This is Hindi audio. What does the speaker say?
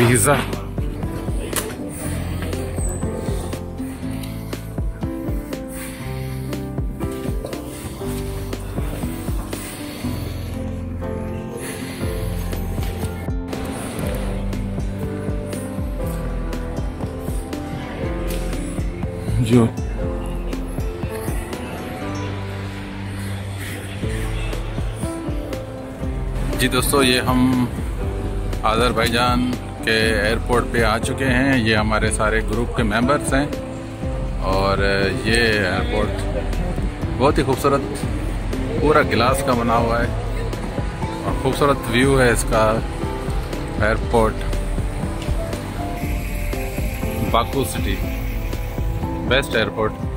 वीज़ा जो जी दोस्तों ये हम आज़रबैजान के एयरपोर्ट पे आ चुके हैं। ये हमारे सारे ग्रुप के मेंबर्स हैं। और ये एयरपोर्ट बहुत ही खूबसूरत पूरा गिलास का बना हुआ है। और खूबसूरत व्यू है इसका airport Baku city best airport